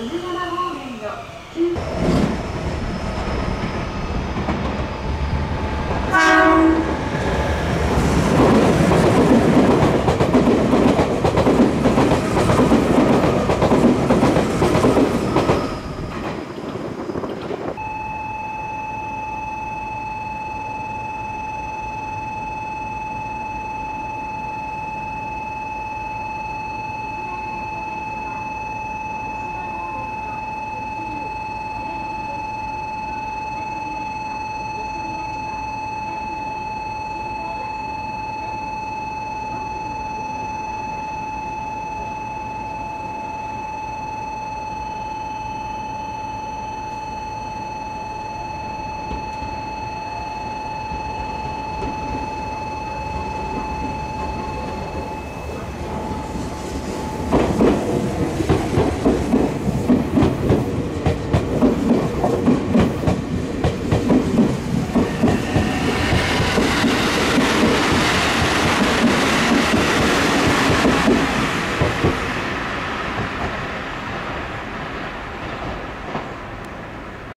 鈴山方面の